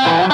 Música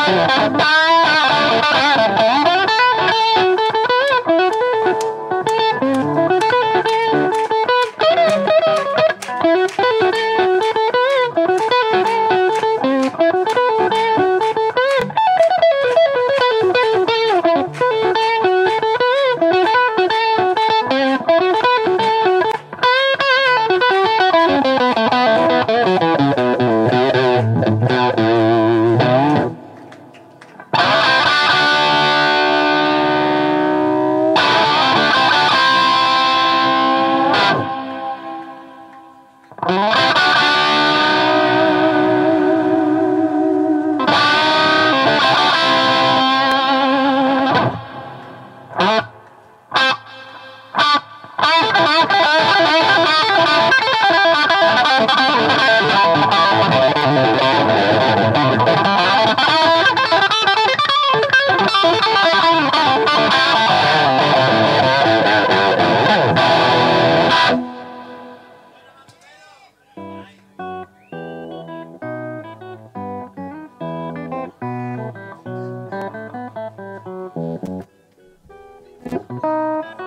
Música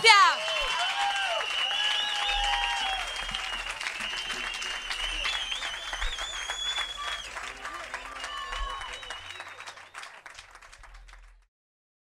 Gracias.